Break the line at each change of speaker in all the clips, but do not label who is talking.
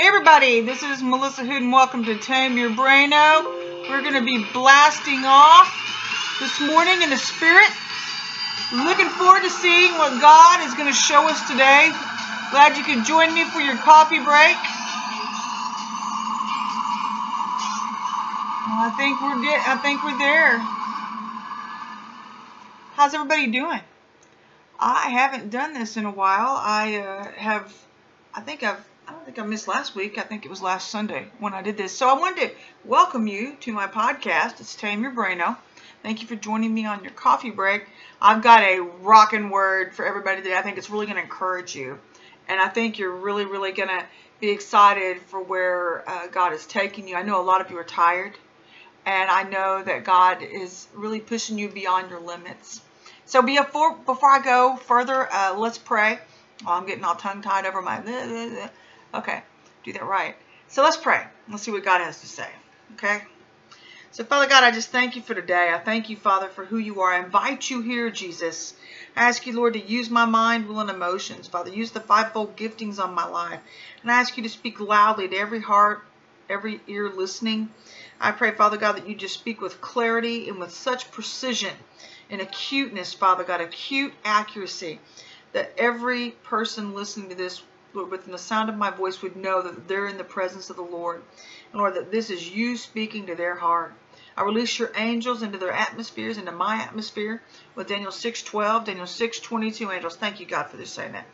Hey everybody, this is Melissa Hood and welcome to Tame Your Braino. We're going to be blasting off this morning in the spirit. Looking forward to seeing what God is going to show us today. Glad you could join me for your coffee break. Well, I think we're get I think we're there. How's everybody doing? I haven't done this in a while. I uh, have I think I've I think I missed last week. I think it was last Sunday when I did this. So I wanted to welcome you to my podcast. It's Tame Your Braino. Thank you for joining me on your coffee break. I've got a rocking word for everybody today. I think it's really going to encourage you. And I think you're really, really going to be excited for where uh, God is taking you. I know a lot of you are tired. And I know that God is really pushing you beyond your limits. So before, before I go further, uh, let's pray. Oh, I'm getting all tongue-tied over my... Okay, do that right. So let's pray. Let's see what God has to say. Okay? So, Father God, I just thank you for today. I thank you, Father, for who you are. I invite you here, Jesus. I ask you, Lord, to use my mind, will, and emotions. Father, use the fivefold giftings on my life. And I ask you to speak loudly to every heart, every ear listening. I pray, Father God, that you just speak with clarity and with such precision and acuteness, Father God, acute accuracy, that every person listening to this within the sound of my voice would know that they're in the presence of the Lord. And Lord, that this is you speaking to their heart. I release your angels into their atmospheres, into my atmosphere with Daniel 6.12, Daniel 6.22 angels. Thank you, God, for this saying that.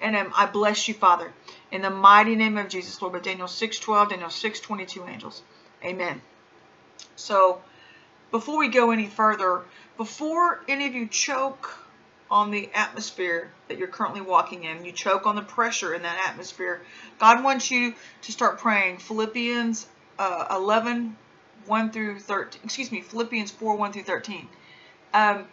And um, I bless you, Father, in the mighty name of Jesus, Lord, with Daniel 6.12, Daniel 6.22 angels. Amen. So, before we go any further, before any of you choke on the atmosphere that you're currently walking in. You choke on the pressure in that atmosphere. God wants you to start praying Philippians uh, 11, 1 through 13. Excuse me, Philippians 4, 1 through 13. Um,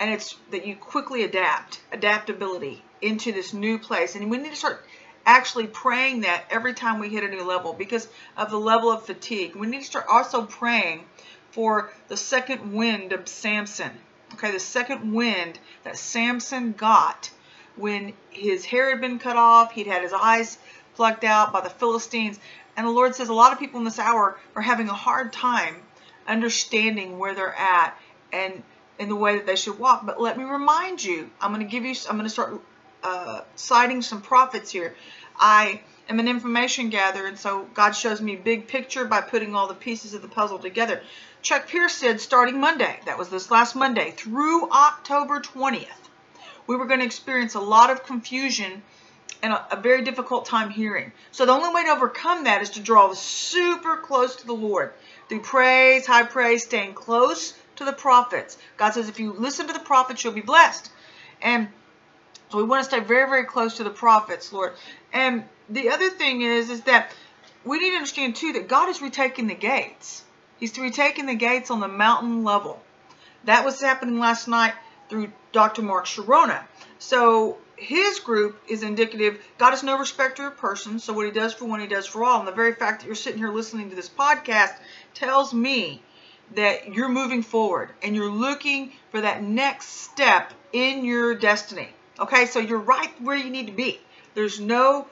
and it's that you quickly adapt, adaptability into this new place. And we need to start actually praying that every time we hit a new level because of the level of fatigue. We need to start also praying for the second wind of Samson. Okay, the second wind that Samson got when his hair had been cut off, he'd had his eyes plucked out by the Philistines. And the Lord says a lot of people in this hour are having a hard time understanding where they're at and in the way that they should walk. But let me remind you, I'm going to give you, I'm going to start uh, citing some prophets here. I am an information gatherer, and so God shows me big picture by putting all the pieces of the puzzle together. Chuck Pierce said starting Monday, that was this last Monday, through October 20th, we were going to experience a lot of confusion and a, a, very difficult time hearing. So the only way to overcome that is to draw super close to the Lord through praise, high praise, staying close to the prophets. God says if you listen to the prophets, you'll be blessed. And so we want to stay very, very close to the prophets, Lord. And the other thing is, is that we need to understand too that God is retaking the gates. He's to retaking the gates on the mountain level. That was happening last night through Dr. Mark Chironna. So his group is indicative. God is no respecter of persons. So what he does for one, he does for all. And the very fact that you're sitting here listening to this podcast tells me that you're moving forward and you're looking for that next step in your destiny. Okay, so you're right where you need to be. There's no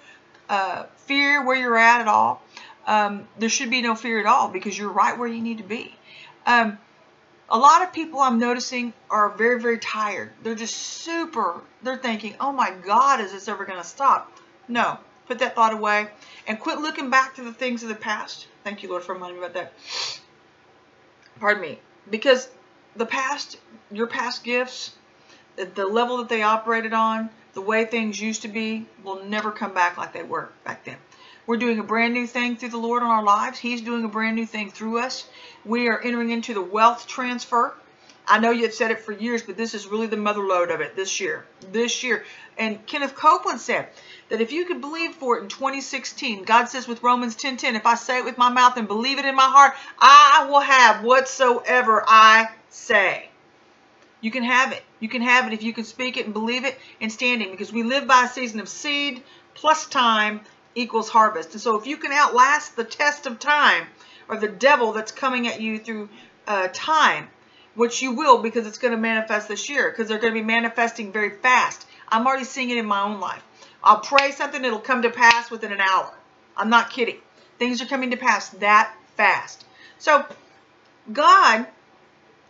uh, fear where you're at at all um, there should be no fear at all because you're right where you need to be. Um, a lot of people I'm noticing are very, very tired. They're just super, they're thinking, oh my God, is this ever going to stop? No, put that thought away and quit looking back to the things of the past. Thank you, Lord, for reminding me about that. Pardon me. Because the past, your past gifts, the, the level that they operated on, the way things used to be, will never come back like they were back then. We're doing a brand new thing through the Lord in our lives. He's doing a brand new thing through us. We are entering into the wealth transfer. I know you've said it for years, but this is really the mother lode of it this year. This year. And Kenneth Copeland said that if you could believe for it in 2016, God says with Romans 10.10, 10, if I say it with my mouth and believe it in my heart, I will have whatsoever I say. You can have it. You can have it if you can speak it and believe it and standing because we live by a season of seed plus time equals harvest. And so if you can outlast the test of time or the devil that's coming at you through uh, time, which you will because it's going to manifest this year because they're going to be manifesting very fast. I'm already seeing it in my own life. I'll pray something, it'll come to pass within an hour. I'm not kidding. Things are coming to pass that fast. So God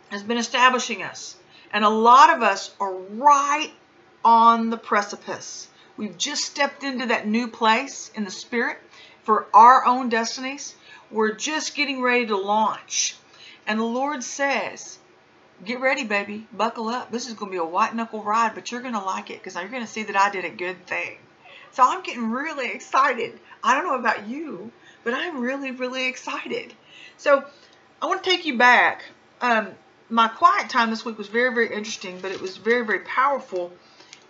has been establishing us. And a lot of us are right on the precipice. We've just stepped into that new place in the spirit for our own destinies. We're just getting ready to launch. And the Lord says, get ready, baby. Buckle up. This is going to be a white knuckle ride, but you're going to like it because you're going to see that I did a good thing. So I'm getting really excited. I don't know about you, but I'm really, really excited. So I want to take you back. Um, my quiet time this week was very, very interesting, but it was very, very powerful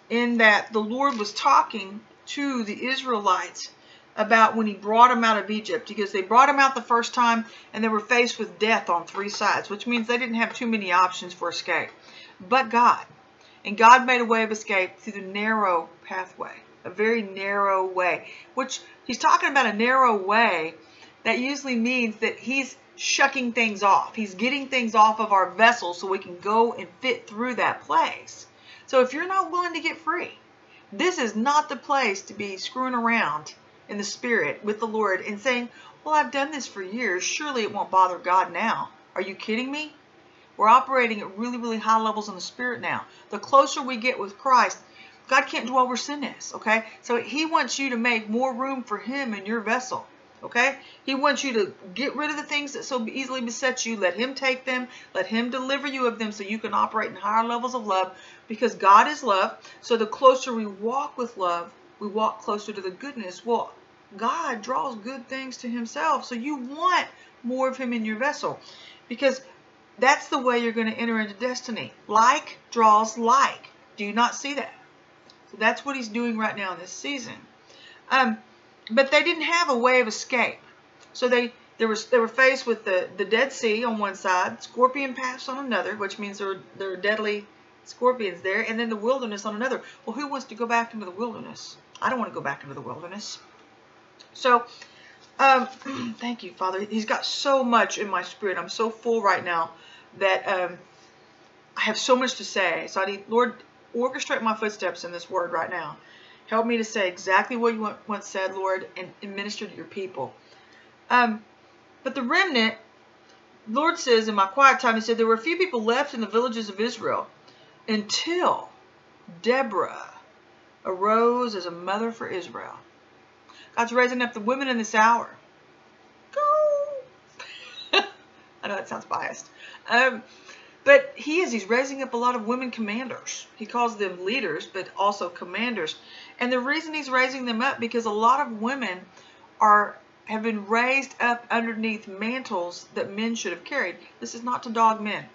in that the Lord was talking to the Israelites about when he brought them out of Egypt because they brought them out the first time and they were faced with death on three sides, which means they didn't have too many options for escape. But God. And God made a way of escape through the narrow pathway, a very narrow way, which he's talking about a narrow way that usually means that he's shucking things off. He's getting things off of our vessel so we can go and fit through that place. So if you're not willing to get free, this is not the place to be screwing around in the spirit with the Lord and saying, well, I've done this for years. Surely it won't bother God now. Are you kidding me? We're operating at really, really high levels in the spirit now. The closer we get with Christ, God can't dwell where sin is, okay? So he wants you to make more room for him in your vessel. Okay? He wants you to get rid of the things that so easily beset you. Let him take them. Let him deliver you of them so you can operate in higher levels of love because God is love. So the closer we walk with love, we walk closer to the goodness. Well, God draws good things to himself. So you want more of him in your vessel because that's the way you're going to enter into destiny. Like draws like. Do you not see that? So that's what he's doing right now in this season. Um, but they didn't have a way of escape. So they there was they were faced with the the Dead Sea on one side, Scorpion Pass on another, which means there there are deadly scorpions there, and then the wilderness on another. Well, who wants to go back into the wilderness? I don't want to go back into the wilderness. So, um, thank you, Father. He's got so much in my spirit. I'm so full right now that um, I have so much to say. So I need, Lord, orchestrate my footsteps in this word right now. Help me to say exactly what you once said, Lord, and, minister to your people. Um, but the remnant, Lord says in my quiet time, He said, there were a few people left in the villages of Israel until Deborah arose as a mother for Israel. God's raising up the women in this hour. Go! I know that sounds biased. Um, but he is. He's raising up a lot of women commanders. He calls them leaders, but also commanders. And the reason he's raising them up because a lot of women are have been raised up underneath mantles that men should have carried. This is not to dog men.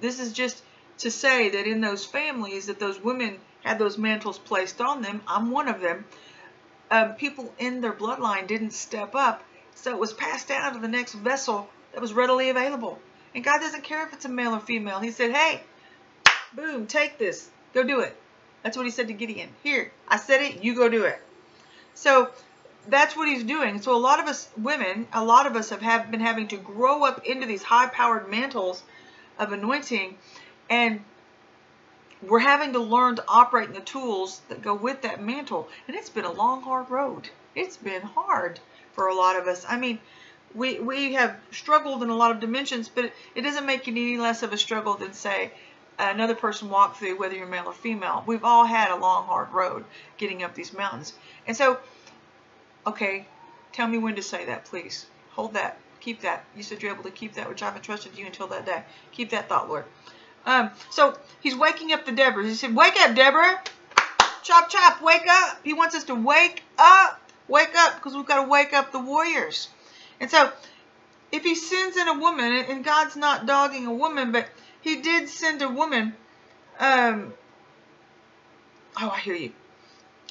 This is just to say that in those families that those women had those mantles placed on them. I'm one of them. Um, people in their bloodline didn't step up, so it was passed down to the next vessel that was readily available. And God doesn't care if it's a male or female. He said, hey, boom, take this. Go do it. That's what he said to Gideon. Here, I said it, you go do it. So that's what he's doing. So a lot of us women, a lot of us have, have been having to grow up into these high-powered mantles of anointing, and we're having to learn to operate in the tools that go with that mantle. And it's been a long, hard road. It's been hard for a lot of us. I mean, we, we have struggled in a lot of dimensions, but it, it doesn't make it any less of a struggle than, say, another person walked through, whether you're male or female. We've all had a long, hard road getting up these mountains. And so, okay, tell me when to say that, please. Hold that. Keep that. You said you're able to keep that, which I've entrusted you until that day. Keep that thought, Lord. Um, so he's waking up the Deborah. He said, wake up, Deborah. Chop, chop, wake up. He wants us to wake up. Wake up, because we've got to wake up the warriors. And so, if he sends in a woman, and God's not dogging a woman, but he did send a woman. Um, oh, I hear you.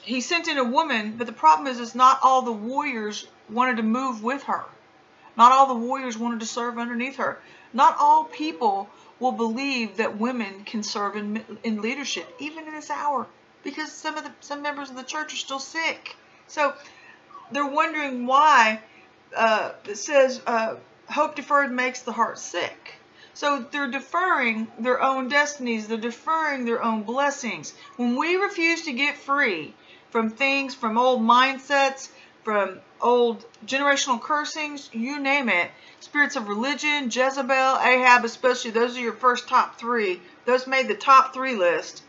He sent in a woman, but the problem is, is not all the warriors wanted to move with her. Not all the warriors wanted to serve underneath her. Not all people will believe that women can serve in, in leadership, even in this hour, because some of the some members of the church are still sick. So they're wondering why uh, it says uh, hope deferred makes the heart sick. So they're deferring their own destinies. They're deferring their own blessings. When we refuse to get free from things, from old mindsets, from old generational cursings, you name it, spirits of religion, Jezebel, Ahab, especially, those are your first top three. Those made the top three list.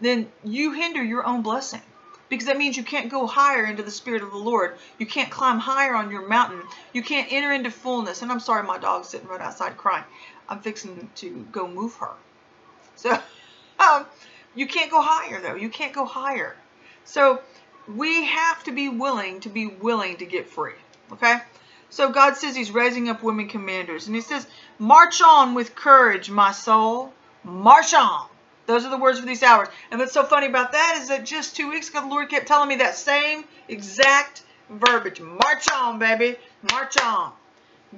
Then you hinder your own blessing because that means you can't go higher into the Spirit of the Lord. You can't climb higher on your mountain. You can't enter into fullness. And I'm sorry, my dog's sitting right outside crying. I'm fixing to go move her. So um, you can't go higher, though. You can't go higher. So we have to be willing to be willing to get free. Okay? So God says He's raising up women commanders. And He says, March on with courage, my soul. March on. Those are the words for these hours. And what's so funny about that is that just two weeks ago, the Lord kept telling me that same exact verbiage. March on, baby. March on.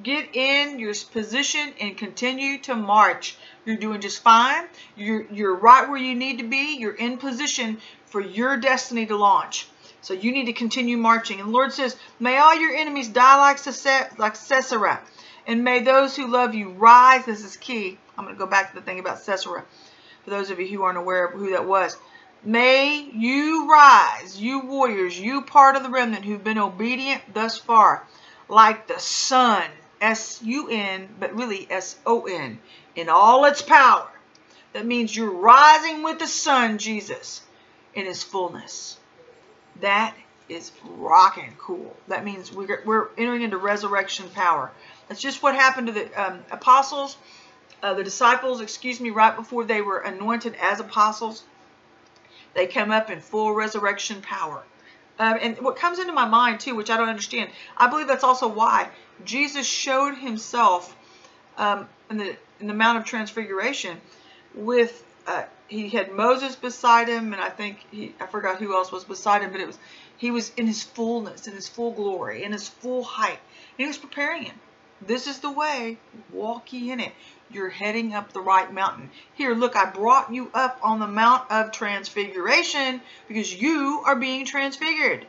Get in your position and continue to march. You're doing just fine. You're, you're right where you need to be. You're in position for your destiny to launch. So you need to continue marching. And the Lord says, may all your enemies die like, like. And may those who love you rise. This is key. I'm going to go back to the thing about Sisera for those of you who aren't aware of who that was. May you rise, you warriors, you part of the remnant who've been obedient thus far, like the sun, S-U-N, but really S-O-N, in all its power. That means you're rising with the sun, Jesus, in his fullness. That is rocking cool. That means we're, we're entering into resurrection power. That's just what happened to the um, apostles uh, the disciples, excuse me, right before they were anointed as apostles, they come up in full resurrection power. Um, and what comes into my mind too, which I don't understand, I believe that's also why Jesus showed himself um, in the in the Mount of Transfiguration with uh, he had Moses beside him, and I think he I forgot who else was beside him, but it was he was in his fullness, in his full glory, in his full height, and he was preparing him. This is the way, walk ye in it you're heading up the right mountain. Here, look, I brought you up on the Mount of Transfiguration because you are being transfigured.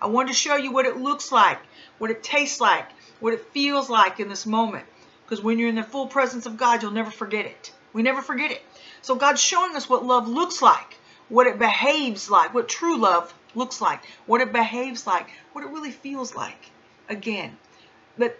I wanted to show you what it looks like, what it tastes like, what it feels like in this moment. Because when you're in the full presence of God, you'll never forget it. We never forget it. So God's showing us what love looks like, what it behaves like, what true love looks like, what it behaves like, what it really feels like. Again,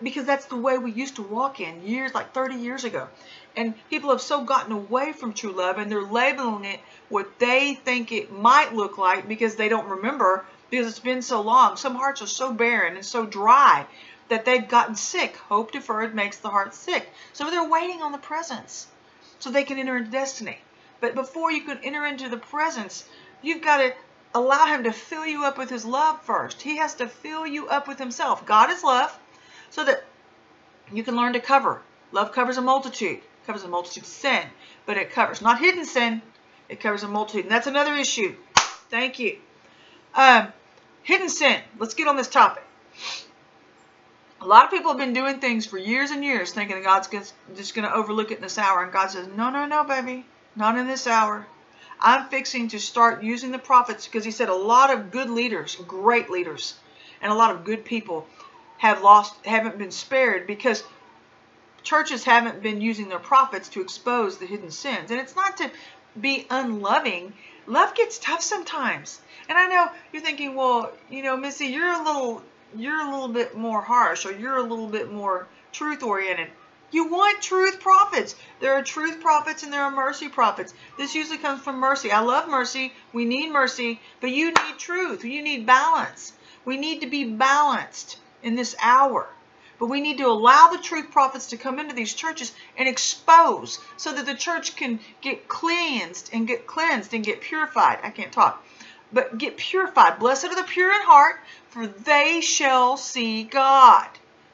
because that's the way we used to walk in years like 30 years ago. And people have so gotten away from true love and they're labeling it what they think it might look like because they don't remember because it's been so long. Some hearts are so barren and so dry that they've gotten sick. Hope deferred makes the heart sick. So they're waiting on the presence so they can enter into destiny. But before you can enter into the presence you've got to allow him to fill you up with his love first. He has to fill you up with himself. God is love so that you can learn to cover. Love covers a multitude, covers a multitude of sin, but it covers not hidden sin, it covers a multitude. And that's another issue. Thank you. Um, hidden sin. Let's get on this topic. A lot of people have been doing things for years and years thinking God's just going to overlook it in this hour. And God says, no, no, no, baby. Not in this hour. I'm fixing to start using the prophets because he said a lot of good leaders, great leaders, and a lot of good people have lost, haven't been spared because churches haven't been using their prophets to expose the hidden sins. And it's not to be unloving. Love gets tough sometimes. And I know you're thinking, well, you know, Missy, you're a little, you're a little bit more harsh or you're a little bit more truth oriented. You want truth prophets. There are truth prophets and there are mercy prophets. This usually comes from mercy. I love mercy. We need mercy, but you need truth. You need balance. We need to be balanced in this hour. But we need to allow the truth prophets to come into these churches and expose so that the church can get cleansed and get cleansed and get purified. I can't talk. But get purified. Blessed are the pure in heart, for they shall see God.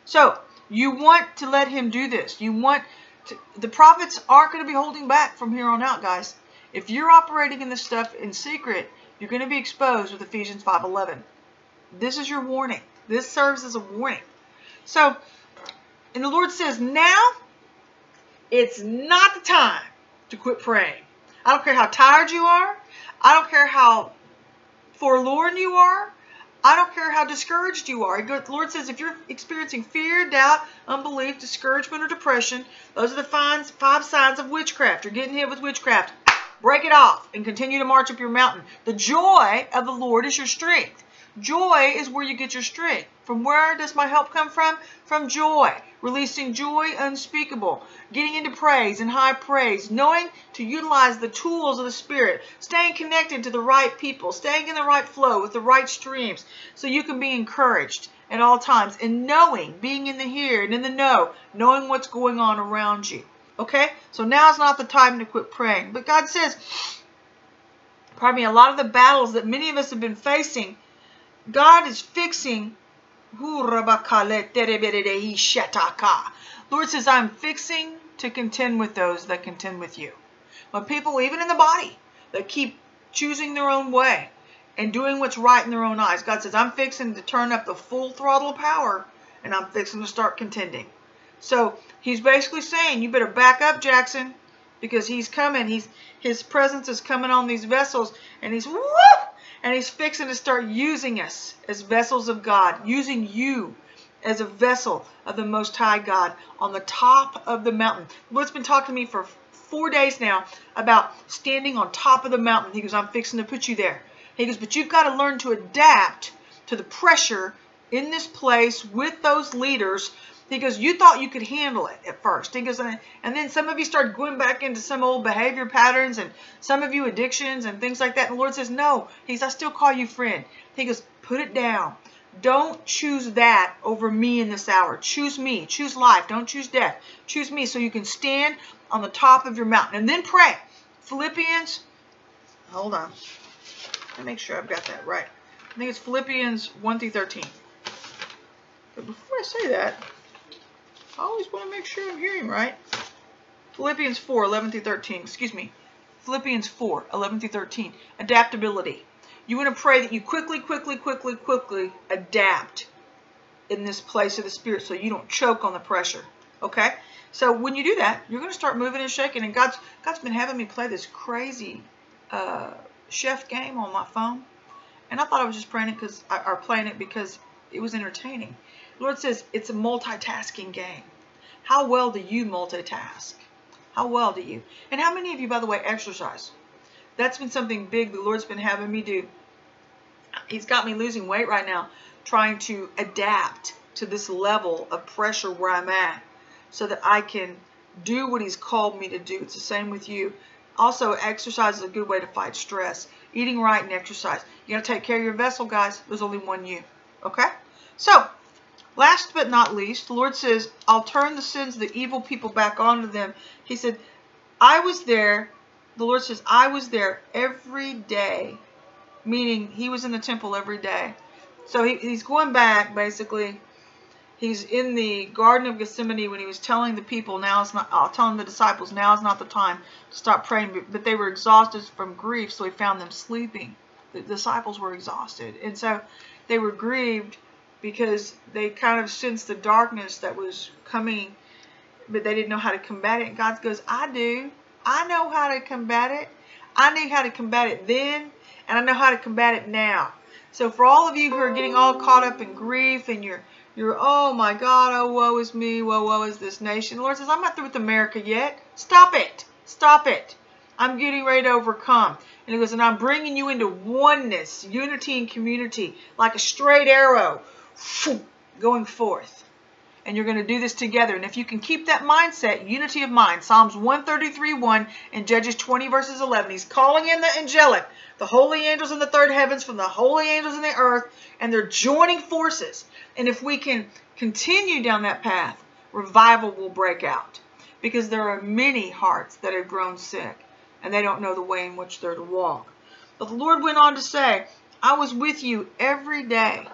So, you want to let him do this. You want to, the prophets aren't going to be holding back from here on out, guys. If you're operating in this stuff in secret, you're going to be exposed with Ephesians 5.11. This is your warning. This serves as a warning. So, and the Lord says, now it's not the time to quit praying. I don't care how tired you are. I don't care how forlorn you are. I don't care how discouraged you are. The Lord says if you're experiencing fear, doubt, unbelief, discouragement, or depression, those are the five signs of witchcraft. You're getting hit with witchcraft. Break it off and continue to march up your mountain. The joy of the Lord is your strength. Joy is where you get your strength. From where does my help come from? From joy. Releasing joy unspeakable. Getting into praise and high praise. Knowing to utilize the tools of the Spirit. Staying connected to the right people. Staying in the right flow with the right streams. So you can be encouraged at all times. And knowing, being in the here and in the know. Knowing what's going on around you. Okay? So now is not the time to quit praying. But God says, pardon me, a lot of the battles that many of us have been facing, God is fixing. Lord says, I'm fixing to contend with those that contend with you. When people, even in the body, that keep choosing their own way and doing what's right in their own eyes, God says, I'm fixing to turn up the full throttle power and I'm fixing to start contending. So he's basically saying, you better back up, Jackson, because he's coming. He's his presence is coming on these vessels, and he's whoop, and he's fixing to start using us as vessels of God, using you as a vessel of the Most High God on the top of the mountain. Lord's been talking to me for four days now about standing on top of the mountain. He goes, I'm fixing to put you there. He goes, but you've got to learn to adapt to the pressure in this place with those leaders he goes, you thought you could handle it at first. He goes, and then some of you started going back into some old behavior patterns and some of you addictions and things like that. And the Lord says, no. He says, I still call you friend. He goes, put it down. Don't choose that over me in this hour. Choose me. Choose life. Don't choose death. Choose me so you can stand on the top of your mountain. And then pray. Philippians, hold on. Let me make sure I've got that right. I think it's Philippians 1 through 13. But before I say that, I always want to make sure I'm hearing right. Philippians 4, 11 through 13. Excuse me. Philippians 4, 11 through 13. Adaptability. You want to pray that you quickly, quickly, quickly, quickly adapt in this place of the Spirit so you don't choke on the pressure. Okay? So when you do that, you're going to start moving and shaking. And God's God's been having me play this crazy uh, chef game on my phone. And I thought I was just playing it because, or playing it because it was entertaining. Lord says it's a multitasking game. How well do you multitask? How well do you? And how many of you, by the way, exercise? That's been something big the Lord's been having me do. He's got me losing weight right now, trying to adapt to this level of pressure where I'm at so that I can do what he's called me to do. It's the same with you. Also, exercise is a good way to fight stress. Eating right and exercise. You got to take care of your vessel, guys. There's only one you. Okay? So, Last but not least, the Lord says, I'll turn the sins of the evil people back onto them. He said, I was there. The Lord says, I was there every day, meaning he was in the temple every day. So he, he's going back, basically. He's in the Garden of Gethsemane when he was telling the people, now it's not, uh, telling the disciples, now is not the time to stop praying. But they were exhausted from grief, so he found them sleeping. The disciples were exhausted. And so they were grieved because they kind of sensed the darkness that was coming, but they didn't know how to combat it. And God goes, I do. I know how to combat it. I knew how to combat it then, and I know how to combat it now. So for all of you who are getting all caught up in grief and you're you're oh my God, oh woe is me, woe woe is this nation. The Lord says, I'm not through with America yet. Stop it. Stop it. I'm getting ready to overcome. And he goes, and I'm bringing you into oneness, unity and community, like a straight arrow going forth. And you're going to do this together. And if you can keep that mindset, unity of mind, Psalms 133, 1 and Judges 20, verses 11, he's calling in the angelic, the holy angels in the third heavens from the holy angels in the earth, and they're joining forces. And if we can continue down that path, revival will break out. Because there are many hearts that have grown sick, and they don't know the way in which they're to walk. But the Lord went on to say, I was with you every day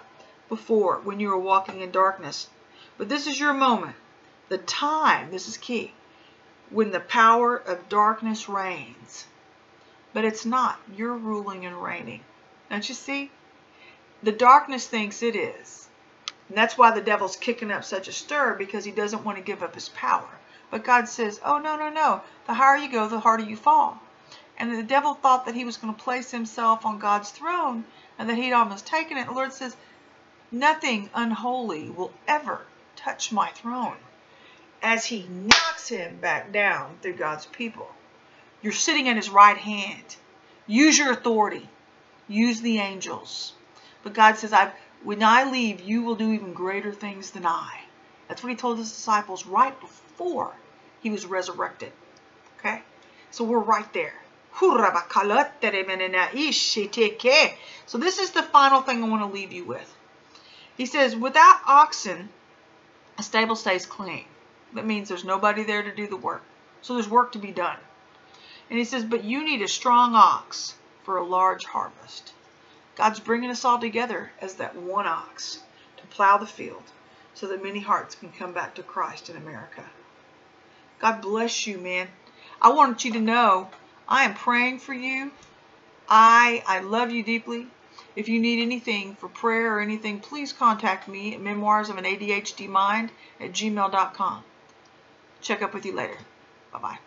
before when you were walking in darkness. But this is your moment, the time, this is key, when the power of darkness reigns. But it's not. You're ruling and reigning. Don't you see? The darkness thinks it is. And that's why the devil's kicking up such a stir because he doesn't want to give up his power. But God says, oh, no, no, no. The higher you go, the harder you fall. And the devil thought that he was going to place himself on God's throne and that he'd almost taken it. The Lord says, Nothing unholy will ever touch my throne as he knocks him back down through God's people. You're sitting at his right hand. Use your authority. Use the angels. But God says, I, when I leave, you will do even greater things than I. That's what he told his disciples right before he was resurrected. Okay? So we're right there. So this is the final thing I want to leave you with. He says, without oxen, a stable stays clean. That means there's nobody there to do the work. So there's work to be done. And he says, but you need a strong ox for a large harvest. God's bringing us all together as that one ox to plow the field so that many hearts can come back to Christ in America. God bless you, man. I want you to know I am praying for you. I I love you deeply. If you need anything for prayer or anything, please contact me at memoirs of an ADHD mind at gmail.com. Check up with you later. Bye-bye.